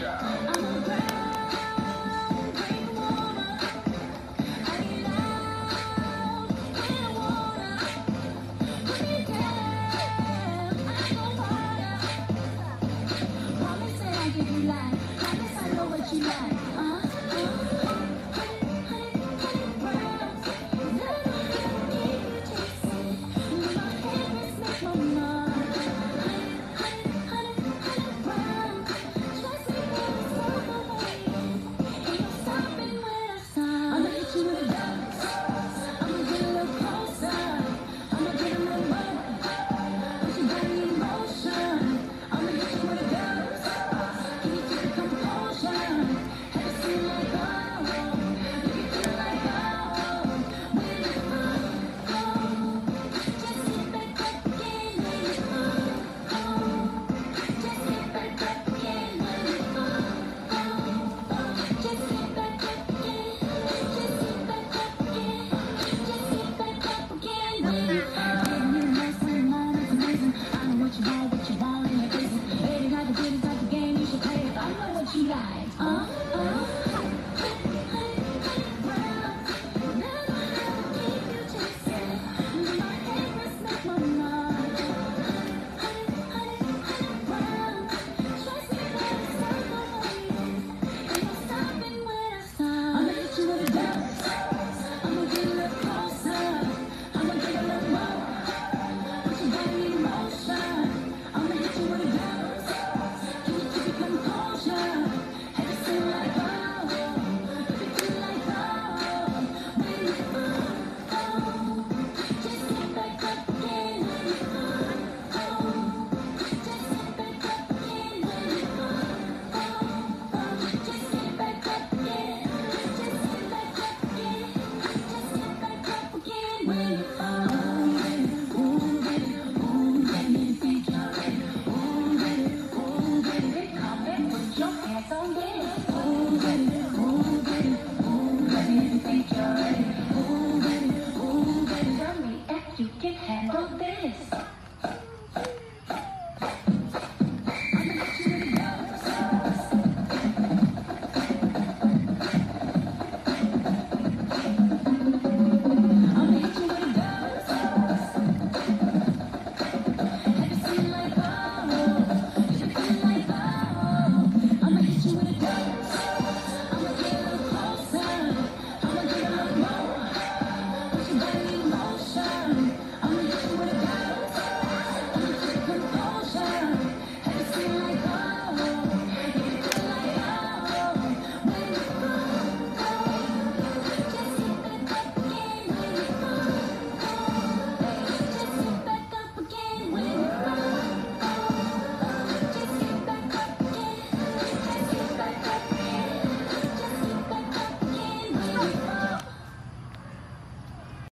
Promise